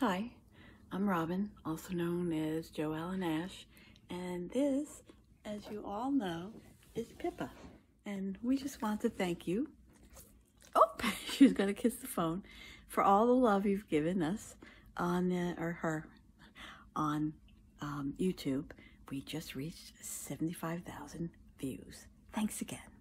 Hi, I'm Robin, also known as Jo Allen Ash, and this, as you all know, is Pippa. And we just want to thank you. Oh, she's going to kiss the phone for all the love you've given us on, the, or her, on um, YouTube. We just reached 75,000 views. Thanks again.